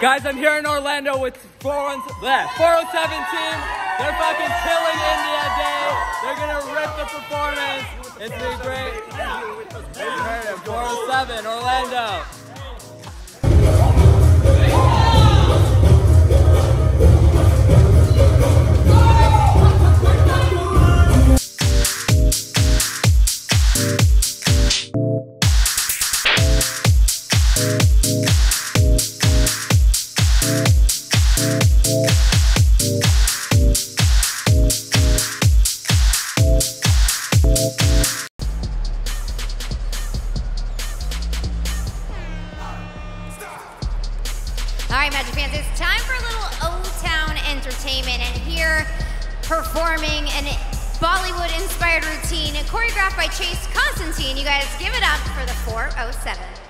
Guys, I'm here in Orlando with 407 team. They're fucking killing India Day. They're gonna rip the performance. It's gonna be great. 407 Orlando. Fans, it's time for a little O-Town entertainment, and here performing an Bollywood-inspired routine choreographed by Chase Constantino. You guys give it up for the 407.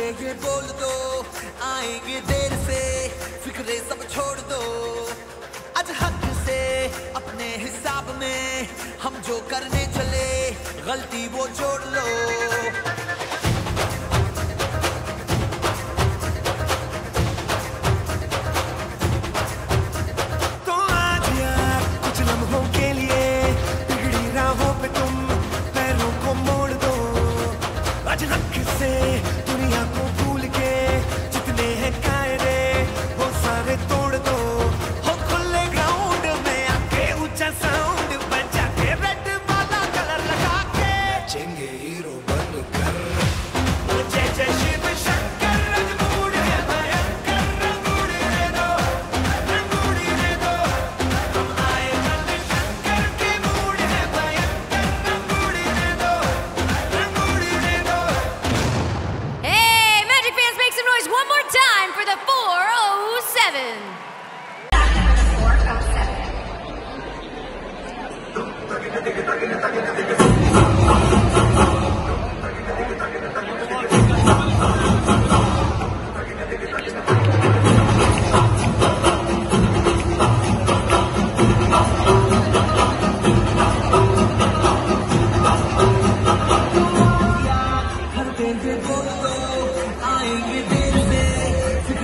पे ये बोल दो, आएँगे देर से, फिक्रे सब छोड़ दो। आज हक से, अपने हिसाब में, हम जो करने चले, गलती वो जोड़ लो।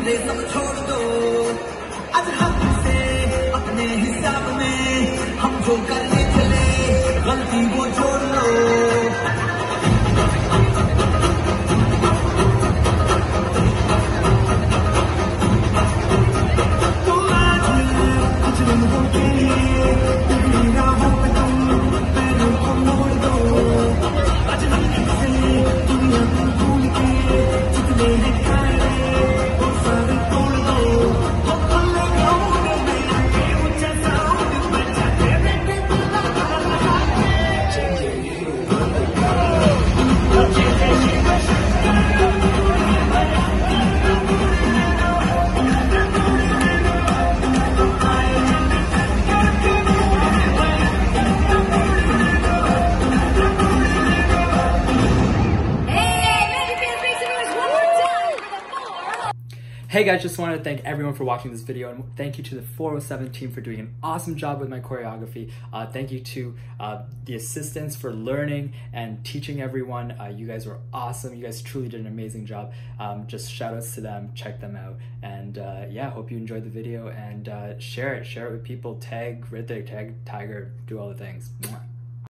फिक्रे सब छोड़ दो। आज हम से अपने हिसाब में हम जो करने चले, गलती वो जोड़ Hey guys, just wanted to thank everyone for watching this video and thank you to the 407 team for doing an awesome job with my choreography. Uh, thank you to uh, the assistants for learning and teaching everyone. Uh, you guys were awesome. You guys truly did an amazing job. Um, just shout outs to them, check them out. And uh, yeah, hope you enjoyed the video and uh, share it. Share it with people. Tag Hrithik, tag Tiger, do all the things. Mwah.